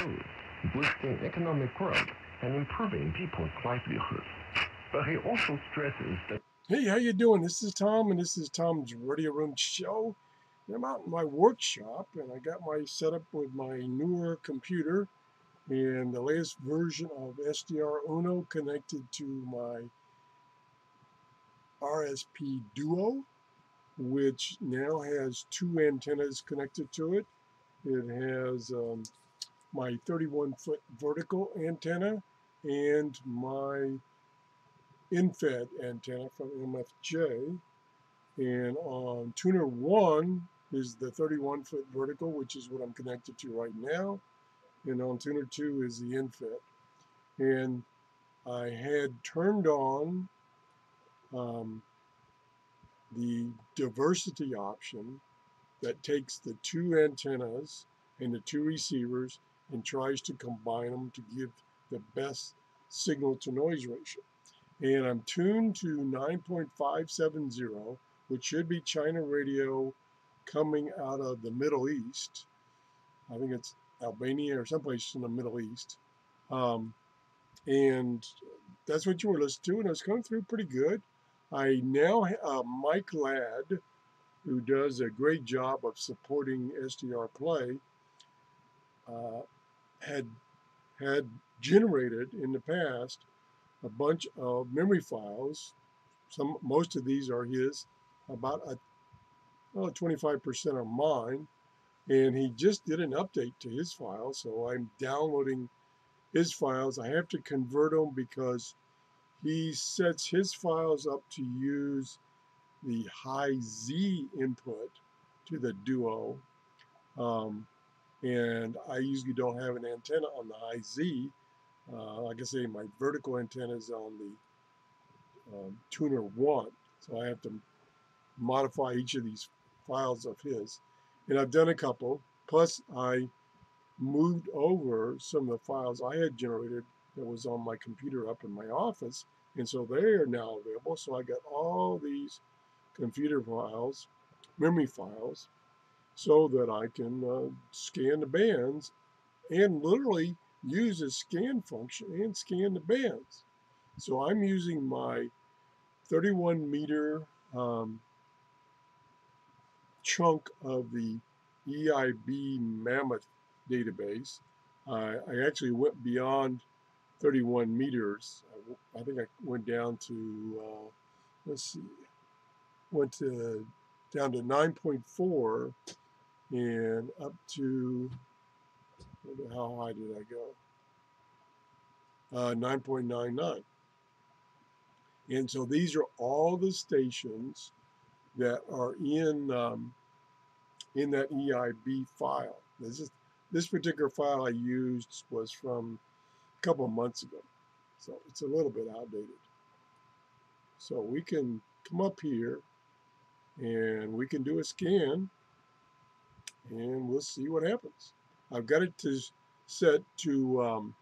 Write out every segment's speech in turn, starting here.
growth, boosting economic growth and improving people's livelihoods. But he also stresses that Hey, how you doing? This is Tom, and this is Tom's Radio Room Show. I'm out in my workshop, and I got my setup with my newer computer and the latest version of SDR Uno connected to my RSP Duo, which now has two antennas connected to it. It has um, my 31 foot vertical antenna and my end-fed antenna from MFJ. And on tuner 1 is the 31 foot vertical, which is what I'm connected to right now. And on tuner 2 is the end-fed. And I had turned on um, the diversity option that takes the two antennas and the two receivers and tries to combine them to give the best signal to noise ratio. And I'm tuned to 9.570, which should be China radio coming out of the Middle East. I think it's Albania or someplace in the Middle East. Um, and that's what you were listening to, and it's coming through pretty good. I now have uh, Mike Ladd, who does a great job of supporting SDRplay, uh, had had generated in the past a bunch of memory files. Some most of these are his, about a well, 25% are mine, and he just did an update to his files, so I'm downloading his files. I have to convert them because he sets his files up to use the high Z input to the Duo. Um, and I usually don't have an antenna on the high Z. Uh, like I say, my vertical antenna is on the um, tuner 1. So I have to modify each of these files of his. And I've done a couple. Plus, I moved over some of the files I had generated that was on my computer up in my office. And so they are now available. So I got all these computer files, memory files, so that I can uh, scan the bands and literally use a scan function and scan the bands. So I'm using my 31 meter um, chunk of the EIB Mammoth database. Uh, I actually went beyond 31 meters. I, I think I went down to, uh, let's see, went to down to 9.4 and up to, how high did I go? Uh, 9.99. And so these are all the stations that are in um, in that EIB file. This is this particular file I used was from a couple of months ago, so it's a little bit outdated. So we can come up here and we can do a scan and we'll see what happens. I've got it to set to um,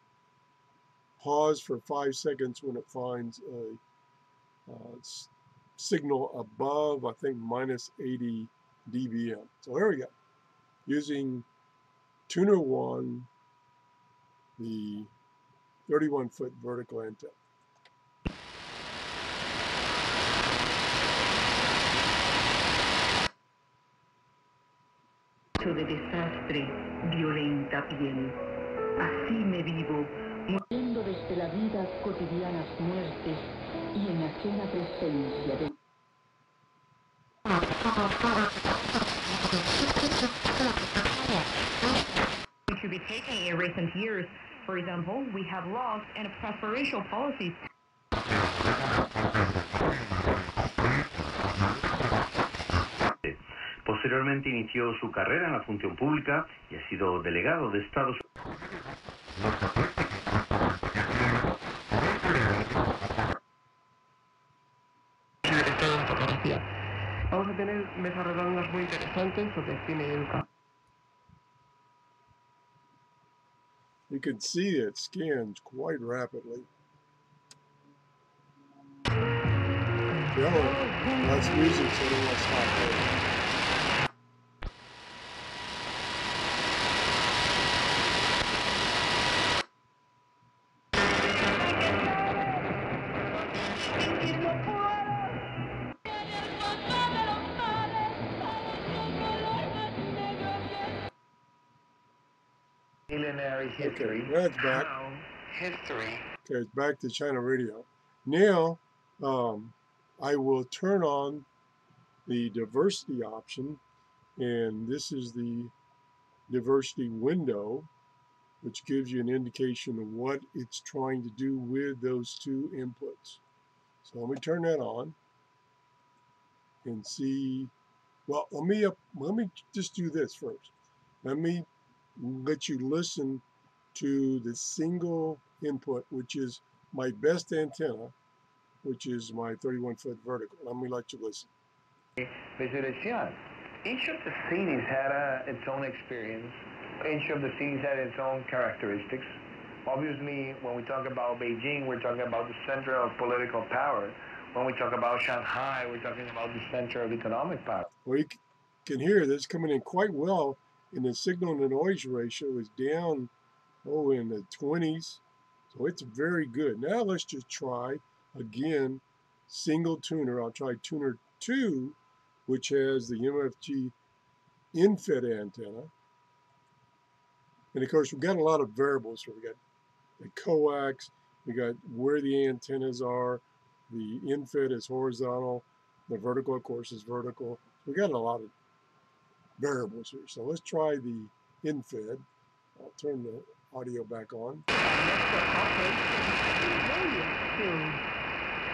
pause for five seconds when it finds a uh, signal above, I think, minus 80 dBm. So there we go. Using Tuner 1, the 31 foot vertical antenna. Desde la vida cotidianas muertes y en ajena presencia de... To be taking in recent years, for example, we have lost and preferential policies. Posteriormente inició su carrera en la función pública y ha sido delegado de Estados Vamos a tener mesas redondas muy interesantes sobre cine y educación. You can see it scans quite rapidly. Yeah, that's music, so let's stop there. History. Okay, that's back. How history. Okay, it's back to China radio. Now, um, I will turn on the diversity option, and this is the diversity window, which gives you an indication of what it's trying to do with those two inputs. So let me turn that on and see. Well, let me up, let me just do this first. Let me let you listen to the single input, which is my best antenna, which is my 31 foot vertical. Let me let you listen. Visualización. Each of the cities had a, its own experience. Each of the cities had its own characteristics. Obviously, when we talk about Beijing, we're talking about the center of political power. When we talk about Shanghai, we're talking about the center of economic power. Well, you can hear this coming in quite well, and the signal to noise ratio is down, oh, in the 20s. So it's very good. Now let's just try again single tuner. I'll try tuner 2, which has the MFJ end-fed antenna. And of course, we've got a lot of variables here. We got the coax, we got where the antennas are, the end-fed is horizontal, the vertical, of course, is vertical. We got a lot of variables here. So let's try the end-fed. I'll turn the audio back on.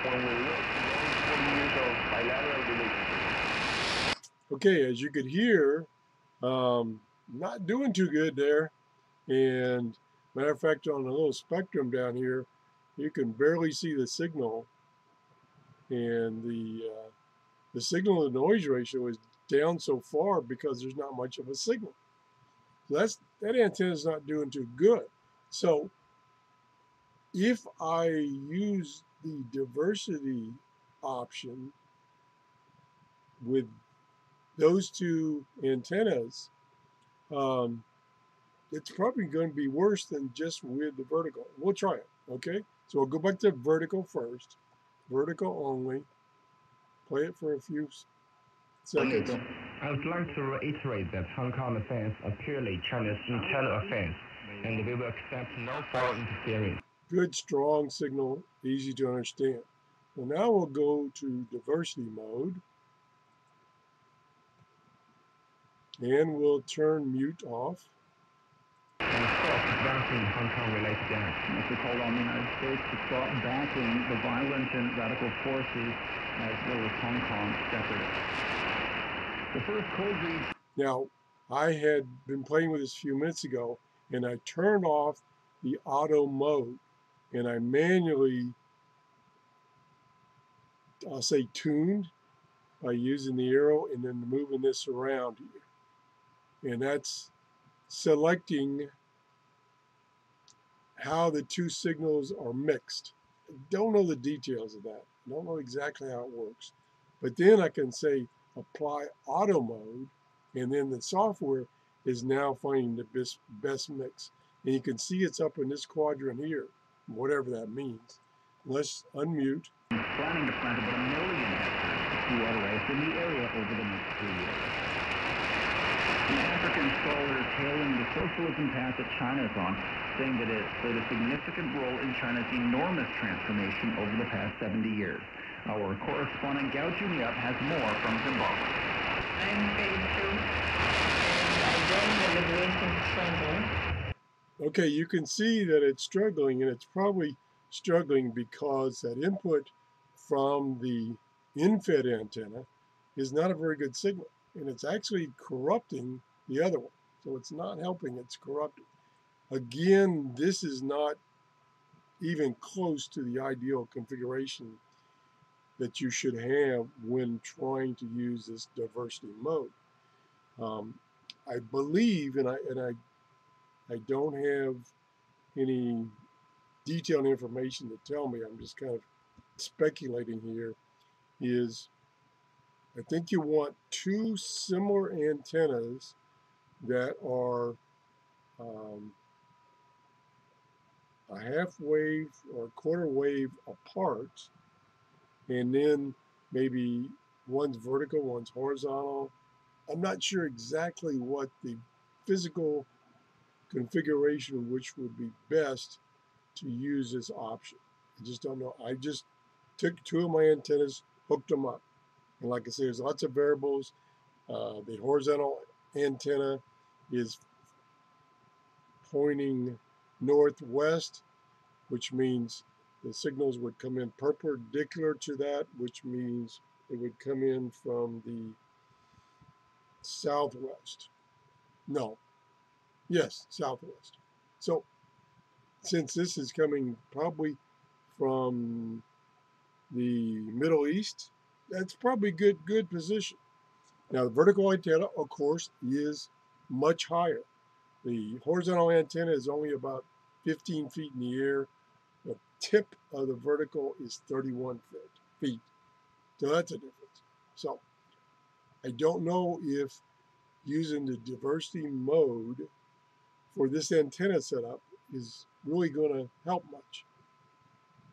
When we look at those 40 years of bilateral relationship. Okay, as you could hear, um, not doing too good there. And matter of fact, on the little spectrum down here, you can barely see the signal. And the uh, the signal to noise ratio is down so far because there's not much of a signal. That's that antenna is not doing too good. So if I use the diversity option with those two antennas, um, it's probably going to be worse than just with the vertical. We'll try it, okay? So we'll go back to vertical first, vertical only. Play it for a few s- I would like to reiterate that Hong Kong affairs are purely China's internal affairs, and we will accept no foreign interference. Good, strong signal, easy to understand. So now we'll go to diversity mode. And we'll turn mute off. And stop advancing Hong Kong related acts. Mr. called on the United States to stop backing the violent and radical forces as well as Hong Kong separatists. The first cold read Now, I had been playing with this a few minutes ago, and I turned off the auto mode, and I manually, I'll say tuned by using the arrow and then moving this around here. And that's selecting how the two signals are mixed. Don't know the details of that. Don't know exactly how it works. But then I can say apply auto mode and then the software is now finding the best, best mix. And you can see it's up in this quadrant here, whatever that means. Let's unmute. planning to plant about a million hectares of rice in the area over the next three years. An African scholar is hailing the socialism path that China is on, saying that it played a significant role in China's enormous transformation over the past 70 years. Our correspondent Gao Juniup has more from Zimbabwe. I'm 32 and I joined the Liberation Struggle. Okay, you can see that it's struggling, and it's probably struggling because that input from the end-fed antenna is not a very good signal, and it's actually corrupting the other one. So it's not helping, it's corrupting. Again, this is not even close to the ideal configuration that you should have when trying to use this diversity mode. Um, I believe, and I and I I don't have any detailed information to tell me. I'm just kind of speculating here. Is I think you want two similar antennas that are um, a half wave or a quarter wave apart, and then maybe one's vertical, one's horizontal. I'm not sure exactly what the physical configuration which would be best to use this option. I just don't know. I just took two of my antennas, hooked them up. And like I say, there's lots of variables. Uh, the horizontal antenna is pointing northwest, which means the signals would come in perpendicular to that, which means it would come in from the southwest. No, yes, southwest. So since this is coming probably from the Middle East, that's probably good good position. Now the vertical antenna, of course, is much higher. The horizontal antenna is only about 15 feet in the air. Tip of the vertical is 31 feet. So that's a difference. So I don't know if using the diversity mode for this antenna setup is really going to help much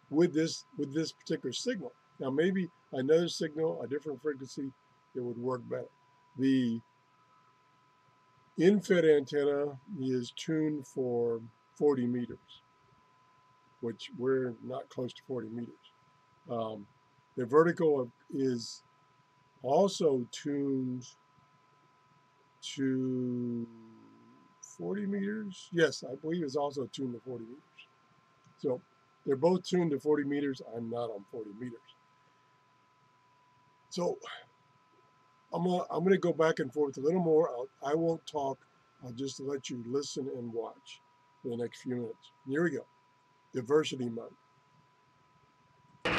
with this with this particular signal. Now maybe another signal, a different frequency, it would work better. The end-fed antenna is tuned for 40 meters, which we're not close to 40 meters. Um, the vertical is also tuned to 40 meters. Yes, I believe it's also tuned to 40 meters. So they're both tuned to 40 meters. I'm not on 40 meters. So I'm gonna, I'm gonna go back and forth a little more. I'll, I won't talk. I'll just let you listen and watch for the next few minutes. Here we go. Diversity Month. But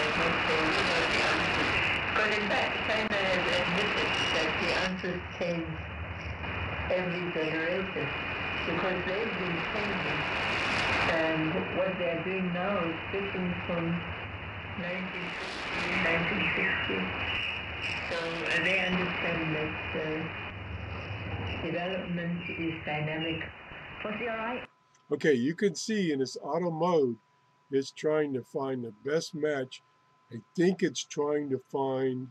in fact, China has admitted that the answers change every generation because they've been changing. And what they're doing now is switching from 1950 1960. So uh, they understand that uh, development is dynamic. Was he alright? Okay, you can see in this auto mode, it's trying to find the best match. I think it's trying to find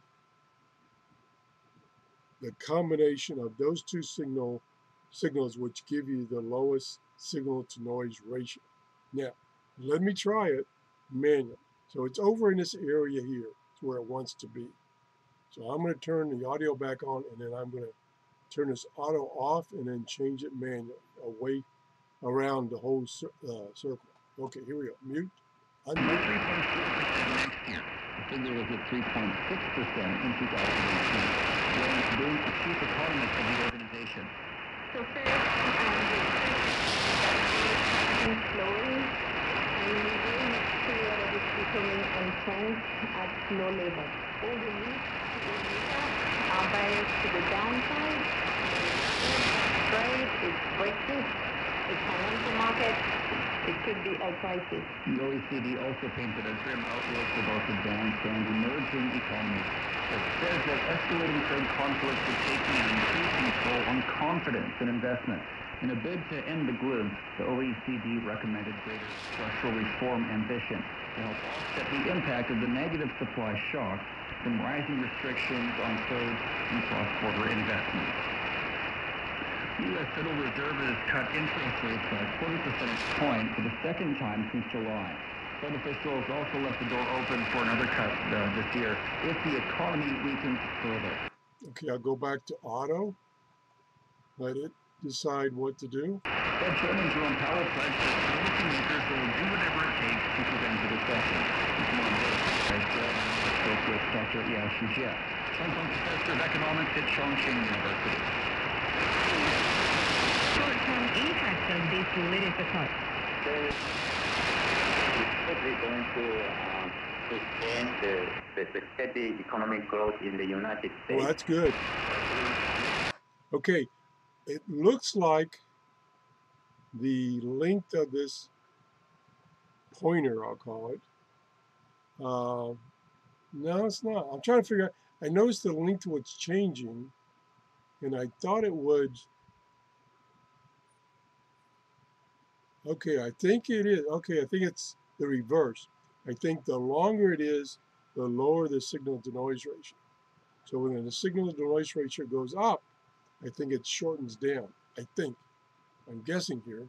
the combination of those two signal signals which give you the lowest signal to noise ratio. Now, let me try it manually. So it's over in this area here. It's where it wants to be. So I'm going to turn the audio back on and then I'm going to turn this auto off and then change it manually away around the whole uh, circle. Okay, here we go. Mute. Unmute. The figure was at 3.6% in 2018, James Boone, the chief economist of the organization. So first, um, the slowly, and we will next period it is becoming entrenched at low level. All the leads in data are biased to the downside. Trade, it's Brexit, it's financial market, it could be a crisis. The OECD also painted a grim outlook about the advanced and emerging economies. It says that escalating trade conflicts are taking an increasing toll on confidence and investment. In a bid to end the gloom, the OECD recommended greater structural reform ambition to help offset the impact of the negative supply shock from rising restrictions on trade and cross-border investment. The U.S. Federal Reserve has cut interest rates by a quarter percentage point for the second time since July. Fed officials also left the door open for another cut uh, this year if the economy weakens further. Okay, I'll go back to auto. Let it decide what to do. Fed Chairman Jerome Powell pledged that policymakers will do whatever it takes to prevent a recession. More on I spoke with Dr. Yao Shijie, Hong Kong Professor of Economics at Chongqing University. Impact of this latest probably going to the steady economic growth in the United States. Well, that's good. Okay, it looks like the length of this pointer, I'll call it. Uh, no, it's not. I'm trying to figure out. I noticed the length was changing, and I thought it would. Okay, I think it is. Okay, I think it's the reverse. I think the longer it is, the lower the signal to noise ratio. So when the signal to noise ratio goes up, I think it shortens down. I think. I'm guessing here.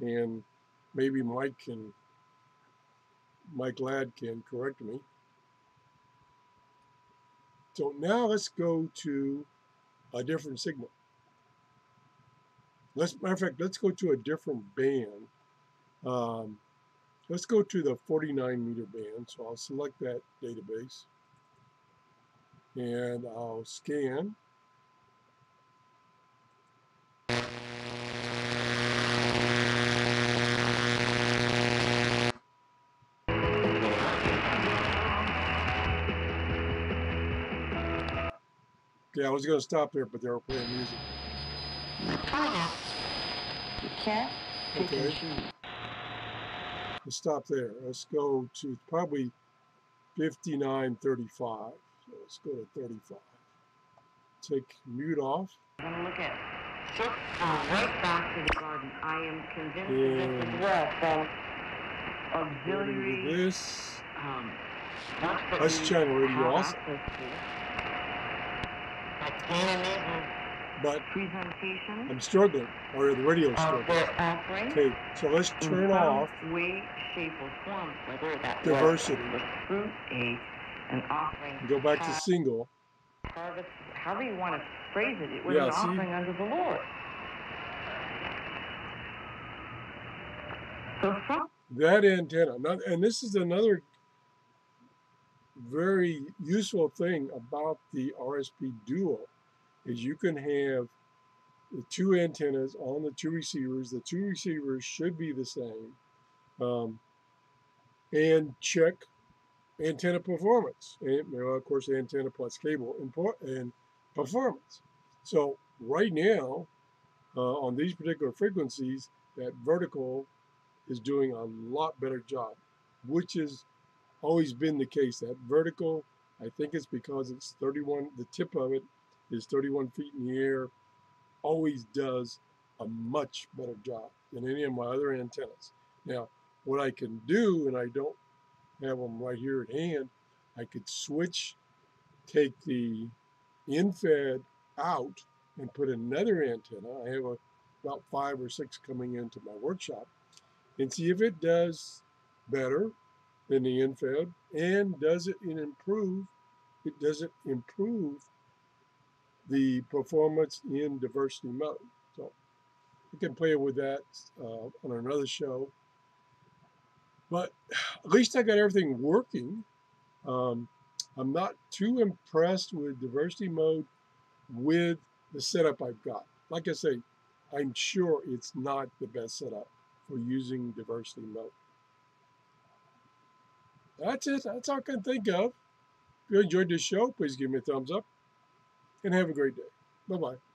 and maybe Mike can, Mike Ladd can correct me. So now let's go to a different signal. Let's, matter of fact, let's go to a different band. Um, let's go to the 49 meter band. So I'll select that database and I'll scan. Okay, I was going to stop there, but they were playing music. Okay. Let's stop there. Let's go to probably 59.35. So let's go to 35. Take mute off. I'm gonna look at six, uh, right back to the garden. I am convinced that this is well from auxiliary. This. Um, works Let's we channel radio have also. access to. Like animated But presentation I'm struggling, or the radio's struggling. offering. Okay, so let's turn off way, shape, or form, whether that Diversity. was the fruit, a an offering. and go back to single. harvest, however you want to phrase it, it was Yeah, an see? offering unto the Lord. So from that antenna now, and this is another very useful thing about the RSP Duo is you can have the two antennas on the two receivers. The two receivers should be the same, um, and check antenna performance. And well, of course, antenna plus cable and, performance. So right now, uh, on these particular frequencies, that vertical is doing a lot better job, which has always been the case. That vertical, I think it's because it's 31, the tip of it is 31 feet in the air, always does a much better job than any of my other antennas. Now, what I can do, and I don't have them right here at hand, I could switch, take the end-fed out and put another antenna. I have a, about five or six coming into my workshop and see if it does better than the end-fed and does it improve it does it improve the performance in diversity mode. So we can play with that uh, on another show. But at least i got everything working. Um, i'm not too impressed with diversity mode with the setup i've got. Like i say i'm sure it's not the best setup for using diversity mode. That's it. That's all I can think of. If you enjoyed this show, please give me a thumbs up and have a great day. Bye bye.